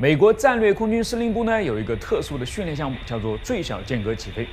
美国战略空军司令部呢有一个特殊的训练项目，叫做最小间隔起飞。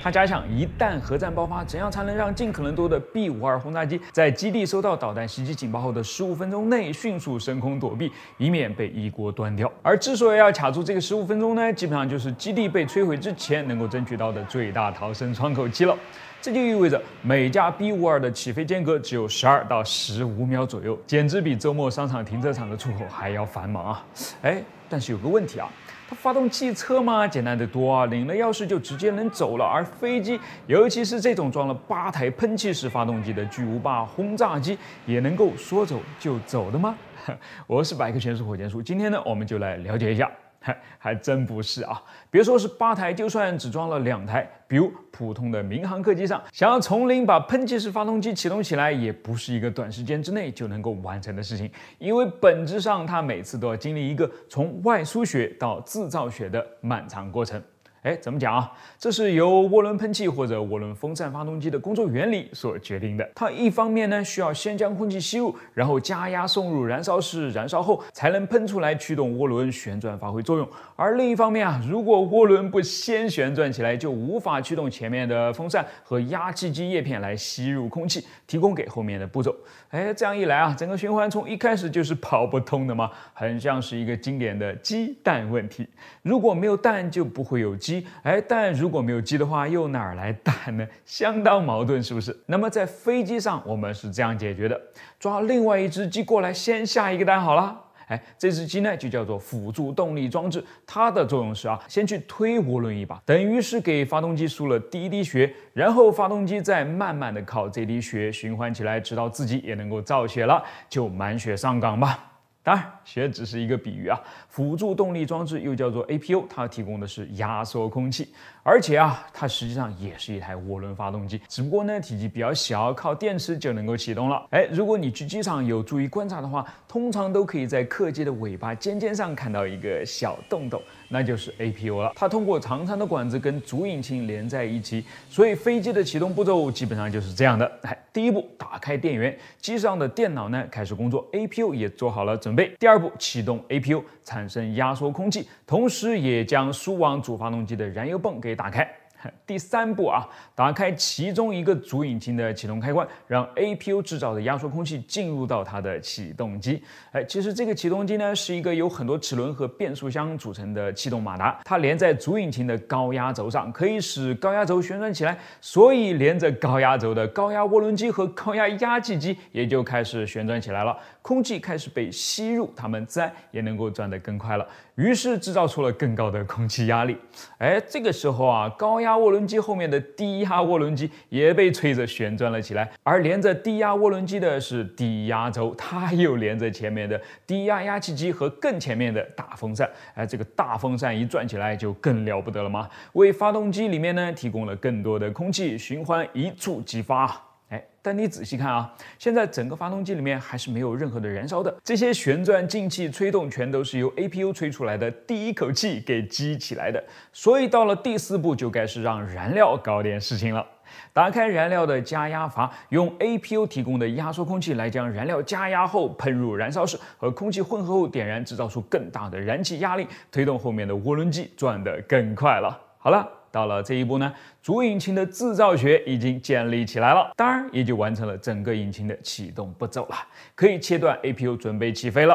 它假想一旦核战爆发，怎样才能让尽可能多的 B 五二轰炸机在基地收到导弹袭击警报后的十五分钟内迅速升空躲避，以免被一锅端掉。而之所以要卡住这个十五分钟呢，基本上就是基地被摧毁之前能够争取到的最大逃生窗口期了。这就意味着每架 B 五二的起飞间隔只有十二到十五秒左右，简直比周末商场停车场的出口还要繁忙啊！哎，但是有个问题啊，它发动汽车嘛，简单的多啊，领了钥匙就直接能走了。而飞机，尤其是这种装了八台喷气式发动机的巨无霸轰炸机，也能够说走就走的吗？我是百科全书火箭叔，今天呢，我们就来了解一下。还 还真不是啊！别说是八台，就算只装了两台，比如普通的民航客机上，想要从零把喷气式发动机启动起来，也不是一个短时间之内就能够完成的事情，因为本质上它每次都要经历一个从外输血到自造血的漫长过程。哎，怎么讲啊？这是由涡轮喷气或者涡轮风扇发动机的工作原理所决定的。它一方面呢需要先将空气吸入，然后加压送入燃烧室燃烧后，才能喷出来驱动涡轮旋转发挥作用。而另一方面啊，如果涡轮不先旋转起来，就无法驱动前面的风扇和压气机叶片来吸入空气，提供给后面的步骤。哎，这样一来啊，整个循环从一开始就是跑不通的嘛，很像是一个经典的鸡蛋问题。如果没有蛋，就不会有鸡。哎，但如果没有鸡的话，又哪儿来蛋呢？相当矛盾，是不是？那么在飞机上，我们是这样解决的：抓另外一只鸡过来，先下一个蛋好了。哎，这只鸡呢就叫做辅助动力装置，它的作用是啊，先去推涡轮一把，等于是给发动机输了第一滴血，然后发动机再慢慢的靠这滴血循环起来，直到自己也能够造血了，就满血上岗吧。当然，血只是一个比喻啊。辅助动力装置又叫做 APU，它提供的是压缩空气，而且啊，它实际上也是一台涡轮发动机，只不过呢体积比较小，靠电池就能够启动了。哎，如果你去机场有注意观察的话，通常都可以在客机的尾巴尖尖上看到一个小洞洞，那就是 APU 了。它通过长长的管子跟主引擎连在一起，所以飞机的启动步骤基本上就是这样的。哎，第一步打开电源，机上的电脑呢开始工作，APU 也做好了准。准备第二步，启动 APU，产生压缩空气，同时也将输往主发动机的燃油泵给打开。第三步啊，打开其中一个主引擎的启动开关，让 APU 制造的压缩空气进入到它的启动机。哎，其实这个启动机呢，是一个由很多齿轮和变速箱组成的气动马达，它连在主引擎的高压轴上，可以使高压轴旋转起来。所以连着高压轴的高压涡轮机和高压压气机也就开始旋转起来了，空气开始被吸入，它们自然也能够转得更快了。于是制造出了更高的空气压力。哎，这个时候啊，高压压涡轮机后面的低压涡轮机也被吹着旋转了起来，而连着低压涡轮机的是低压轴，它又连着前面的低压压气机和更前面的大风扇。哎，这个大风扇一转起来就更了不得了嘛，为发动机里面呢提供了更多的空气循环，一触即发。哎但你仔细看啊，现在整个发动机里面还是没有任何的燃烧的，这些旋转进气吹动全都是由 APU 吹出来的第一口气给激起来的。所以到了第四步就该是让燃料搞点事情了。打开燃料的加压阀，用 APU 提供的压缩空气来将燃料加压后喷入燃烧室，和空气混合后点燃，制造出更大的燃气压力，推动后面的涡轮机转得更快了。好了。到了这一步呢，主引擎的制造学已经建立起来了，当然也就完成了整个引擎的启动步骤了，可以切断 APU 准备起飞了。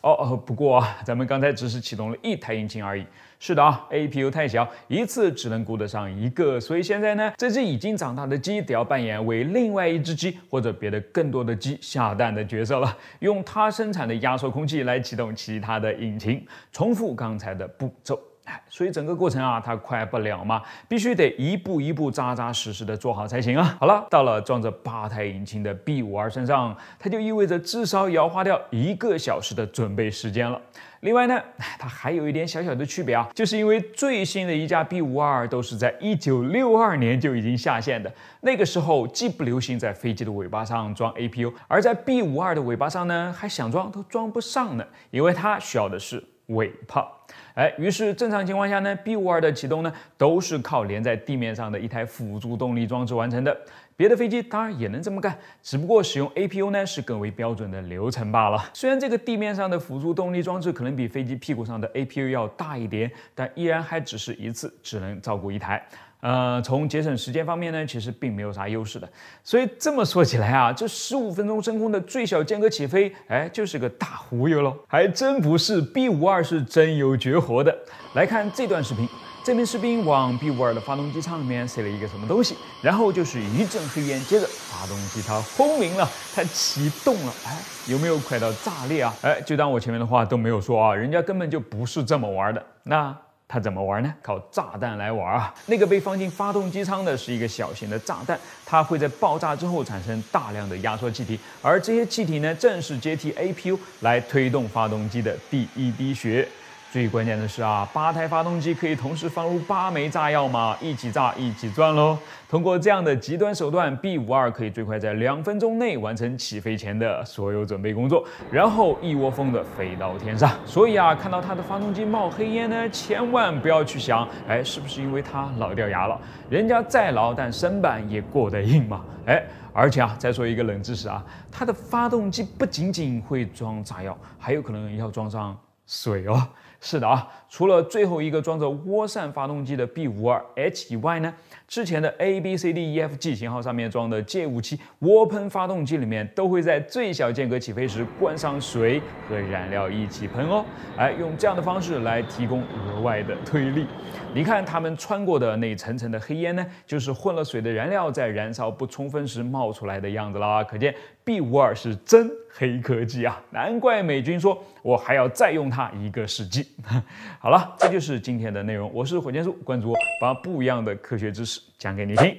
哦哦，不过啊，咱们刚才只是启动了一台引擎而已。是的啊，APU 太小，一次只能顾得上一个，所以现在呢，这只已经长大的鸡得要扮演为另外一只鸡或者别的更多的鸡下蛋的角色了，用它生产的压缩空气来启动其他的引擎，重复刚才的步骤。所以整个过程啊，它快不了嘛，必须得一步一步扎扎实实的做好才行啊。好了，到了装着八台引擎的 B 五二身上，它就意味着至少要花掉一个小时的准备时间了。另外呢，它还有一点小小的区别啊，就是因为最新的一架 B 五二都是在一九六二年就已经下线的，那个时候既不流行在飞机的尾巴上装 APU，而在 B 五二的尾巴上呢，还想装都装不上呢，因为它需要的是。尾炮。哎，于是正常情况下呢，B 五二的启动呢都是靠连在地面上的一台辅助动力装置完成的。别的飞机当然也能这么干，只不过使用 APU 呢是更为标准的流程罢了。虽然这个地面上的辅助动力装置可能比飞机屁股上的 APU 要大一点，但依然还只是一次只能照顾一台。呃，从节省时间方面呢，其实并没有啥优势的。所以这么说起来啊，这十五分钟升空的最小间隔起飞，哎，就是个大忽悠喽。还真不是，B 五二是真有绝活的。来看这段视频，这名士兵往 B 五二的发动机舱里面塞了一个什么东西，然后就是一阵黑烟，接着发动机它轰鸣了，它启动了，哎，有没有快到炸裂啊？哎，就当我前面的话都没有说啊，人家根本就不是这么玩的。那。它怎么玩呢？靠炸弹来玩啊！那个被放进发动机舱的是一个小型的炸弹，它会在爆炸之后产生大量的压缩气体，而这些气体呢，正是接替 APU 来推动发动机的第一滴血。最关键的是啊，八台发动机可以同时放入八枚炸药嘛，一起炸一起转喽。通过这样的极端手段，B 五二可以最快在两分钟内完成起飞前的所有准备工作，然后一窝蜂的飞到天上。所以啊，看到它的发动机冒黑烟呢，千万不要去想，哎，是不是因为它老掉牙了？人家再老，但身板也过得硬嘛。哎，而且啊，再说一个冷知识啊，它的发动机不仅仅会装炸药，还有可能要装上水哦。是的啊，除了最后一个装着涡扇发动机的 B 五二 H 以外呢，之前的 A B C D E F G 型号上面装的 J 五七涡喷发动机里面，都会在最小间隔起飞时灌上水和燃料一起喷哦，哎，用这样的方式来提供额外的推力。你看他们穿过的那层层的黑烟呢，就是混了水的燃料在燃烧不充分时冒出来的样子啦。可见 B 五二是真黑科技啊，难怪美军说我还要再用它一个世纪。好了，这就是今天的内容。我是火箭叔，关注我，把不一样的科学知识讲给你听。